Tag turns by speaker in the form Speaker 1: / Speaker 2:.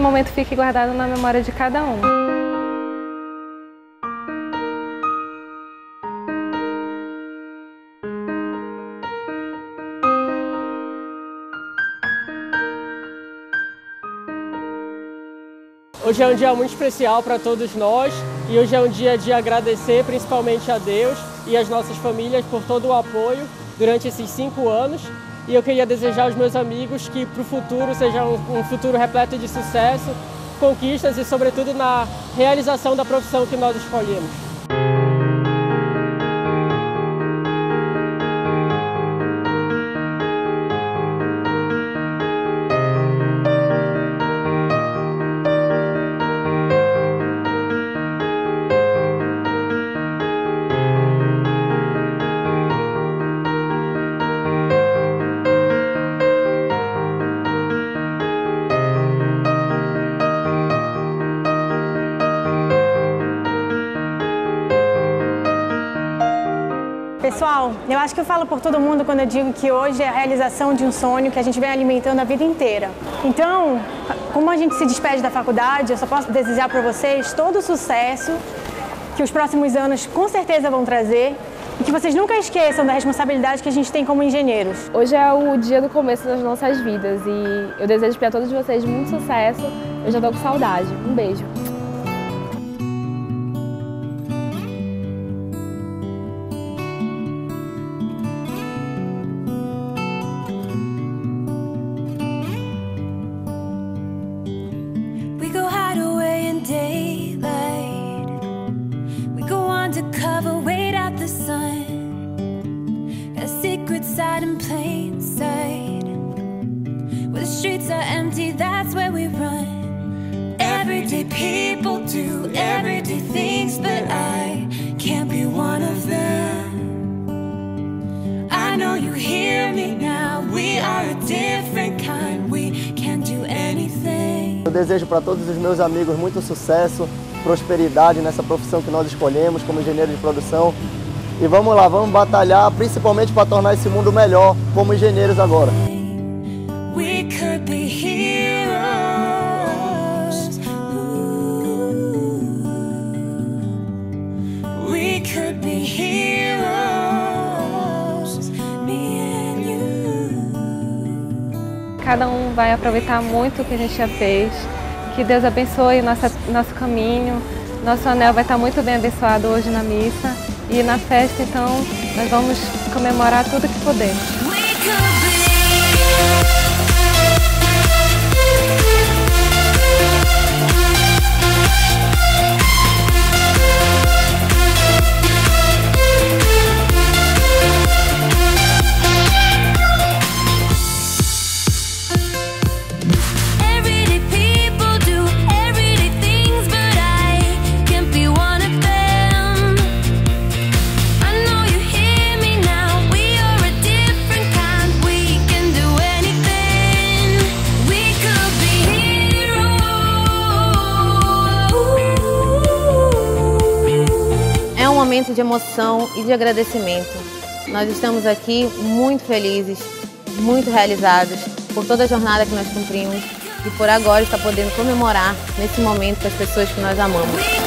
Speaker 1: momento fique guardado na memória de cada um.
Speaker 2: Hoje é um dia muito especial para todos nós e hoje é um dia de agradecer principalmente a Deus e as nossas famílias por todo o apoio durante esses cinco anos. E eu queria desejar aos meus amigos que para o futuro seja um, um futuro repleto de sucesso, conquistas e, sobretudo, na realização da profissão que nós escolhemos.
Speaker 3: Pessoal, eu acho que eu falo por todo mundo quando eu digo que hoje é a realização de um sonho que a gente vem alimentando a vida inteira. Então, como a gente se despede da faculdade, eu só posso desejar para vocês todo o sucesso que os próximos anos com certeza vão trazer e que vocês nunca esqueçam da responsabilidade que a gente tem como engenheiros.
Speaker 1: Hoje é o dia do começo das nossas vidas e eu desejo para todos vocês muito sucesso. Eu já estou com saudade. Um beijo.
Speaker 4: Empty, that's where we run. Everyday people do everyday things, but I can't be one of them. I know you hear me now. We are a different kind. We can do anything.
Speaker 5: Eu desejo para todos os meus amigos muito sucesso, prosperidade nessa profissão que nós escolhemos como engenheiro de produção. E vamos lá, vamos batalhar principalmente para tornar esse mundo melhor como engenheiros agora.
Speaker 1: Cada um vai aproveitar muito o que a gente já fez. Que Deus abençoe nossa, nosso caminho. Nosso anel vai estar muito bem abençoado hoje na missa. E na festa, então, nós vamos comemorar tudo que podemos.
Speaker 6: Momento de emoção e de agradecimento. Nós estamos aqui muito felizes, muito realizados por toda a jornada que nós cumprimos e por agora estar podendo comemorar nesse momento com as pessoas que nós amamos.